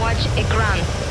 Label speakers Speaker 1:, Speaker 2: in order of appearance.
Speaker 1: watch a grand.